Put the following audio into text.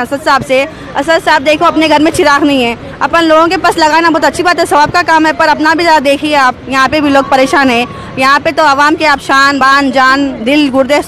असद साहब से। असद साहब देखो, अपने घर में चिराग नहीं है। अपन लोगों के पास लगाना बहुत अच्छी बात है सबका का काम है, पर अपना भी ज़रा देखिए आप। यहाँ पे भी लोग परेशान हैं। यहाँ पे तो आवाम के आप शान, बान, जान, दिल, गुर्दे